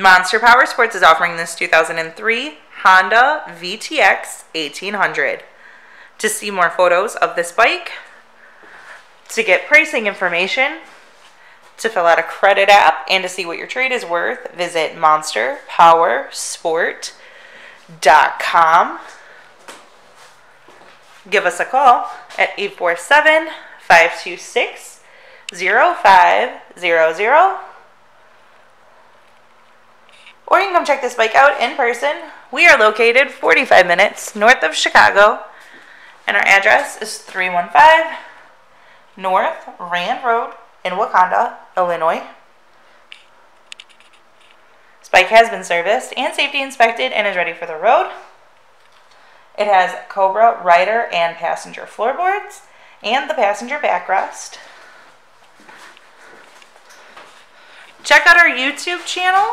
Monster Power Sports is offering this 2003 Honda VTX 1800. To see more photos of this bike, to get pricing information, to fill out a credit app, and to see what your trade is worth, visit monsterpowersport.com. Give us a call at 847 526 0500. Or you can come check this bike out in person. We are located 45 minutes north of Chicago, and our address is 315 North Rand Road in Wauconda, Illinois. This bike has been serviced and safety inspected and is ready for the road. It has Cobra rider and passenger floorboards and the passenger backrest. Check out our YouTube channel.